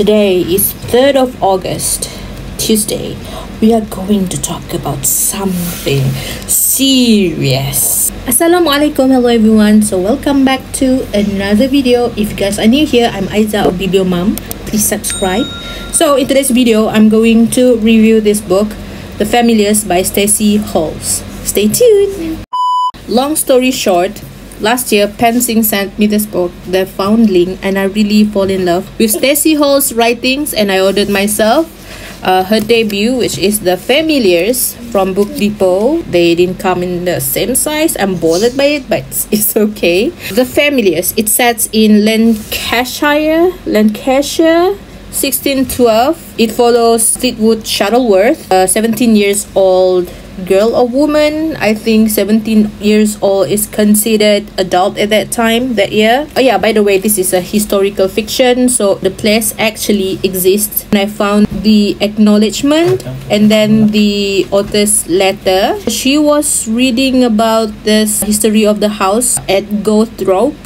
Today is 3rd of August, Tuesday. We are going to talk about something serious. Assalamualaikum, hello everyone. So welcome back to another video. If you guys are new here, I'm Aiza of Biblio Mom. Please subscribe. So in today's video, I'm going to review this book, The Familiars by Stacey Halls. Stay tuned. Long story short, Last year, Pansing sent me this book, The Foundling, and I really fall in love with Stacey Halls's writings, and I ordered myself uh, her debut, which is The Familiars from Book Depot. They didn't come in the same size. I'm bothered by it, but it's okay. The Familiars. It sets in Lancashire, Lancashire, 1612. It follows Fleetwood Shuttleworth, a 17 years old girl or woman. I think 17 years old is considered adult at that time that year. Oh yeah by the way this is a historical fiction so the place actually exists. And i found the acknowledgement and then the author's letter. She was reading about this history of the house at Gawthorpe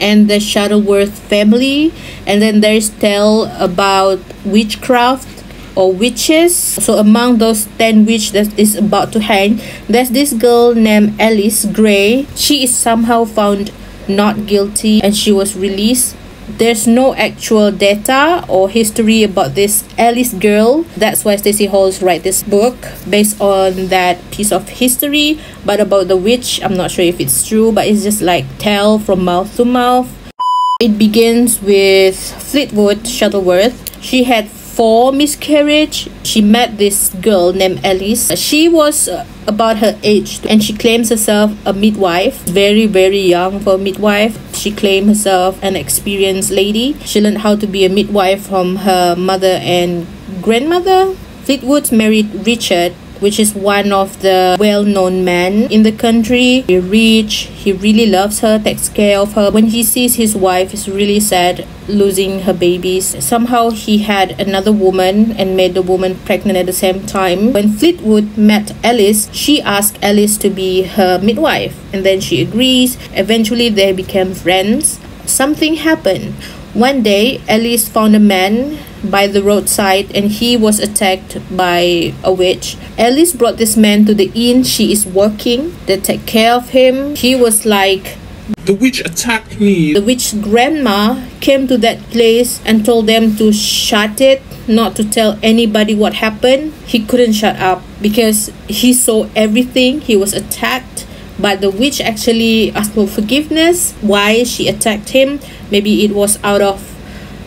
and the Shuttleworth family. And then there's tale about witchcraft or witches. So among those 10 witches that is about to hang, there's this girl named Alice Gray. She is somehow found not guilty and she was released. There's no actual data or history about this Alice girl. That's why Stacey Halls write this book based on that piece of history. But about the witch, I'm not sure if it's true, but it's just like tell from mouth to mouth. It begins with Fleetwood Shuttleworth. She had four miscarriage she met this girl named alice. She was uh, about her age and she claims herself a midwife. Very very young for a midwife. She claimed herself an experienced lady. She learned how to be a midwife from her mother and grandmother. Fleetwood married richard which is one of the well-known men in the country. He rich, he really loves her, takes care of her. When he sees his wife, he's really sad losing her babies. Somehow he had another woman and made the woman pregnant at the same time. When Fleetwood met Alice, she asked Alice to be her midwife and then she agrees. Eventually they became friends. Something happened. One day, Alice found a man by the roadside and he was attacked by a witch. Alice brought this man to the inn she is working. They take care of him. He was like, The witch attacked me. The witch grandma came to that place and told them to shut it, not to tell anybody what happened. He couldn't shut up because he saw everything. He was attacked but the witch actually asked for forgiveness why she attacked him maybe it was out of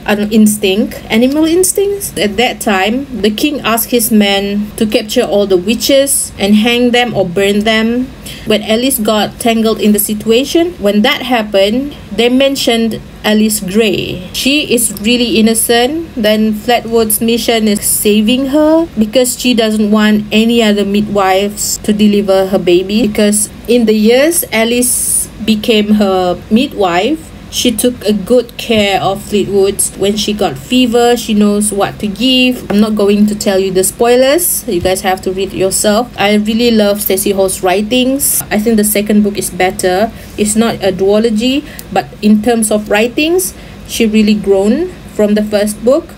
an instinct, animal instincts. At that time, the king asked his men to capture all the witches and hang them or burn them. When Alice got tangled in the situation, when that happened, they mentioned Alice Gray. She is really innocent. Then Fleetwood's mission is saving her because she doesn't want any other midwives to deliver her baby. Because in the years Alice became her midwife, she took a good care of Fleetwood when she got fever. She knows what to give. I'm not going to tell you the spoilers. You guys have to read yourself. I really love Stacey Halls's writings. I think the second book is better. It's not a duology, but in terms of writings, she really grown from the first book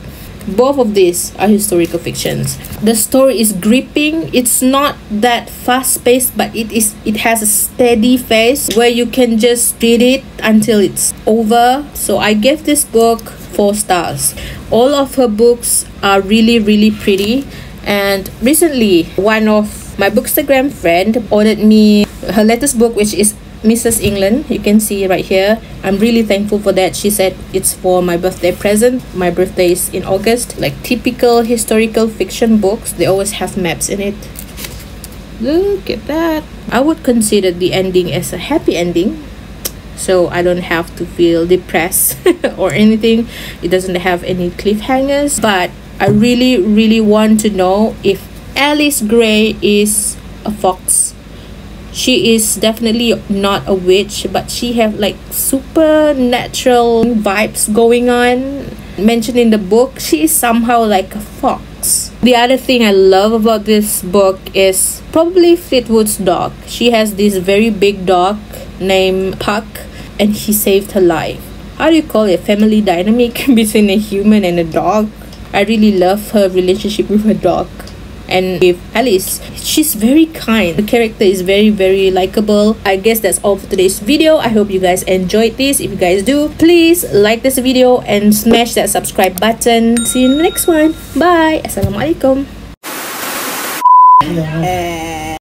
both of these are historical fictions. The story is gripping. It's not that fast paced but it is it has a steady pace where you can just read it until it's over. So i gave this book four stars. All of her books are really really pretty. And recently one of my bookstagram friend ordered me her latest book which is Mrs. England, you can see right here. I'm really thankful for that. She said it's for my birthday present. My birthday is in August. Like typical historical fiction books, they always have maps in it. Look at that. I would consider the ending as a happy ending. So I don't have to feel depressed or anything. It doesn't have any cliffhangers. But I really, really want to know if Alice Gray is a fox she is definitely not a witch but she have like supernatural vibes going on. Mentioned in the book she is somehow like a fox. The other thing i love about this book is probably fleetwood's dog. She has this very big dog named puck and he saved her life. How do you call it? Family dynamic between a human and a dog? I really love her relationship with her dog and with Alice. She's very kind. The character is very, very likable. I guess that's all for today's video. I hope you guys enjoyed this. If you guys do, please like this video and smash that subscribe button. See you in the next one. Bye. Assalamualaikum. Eh.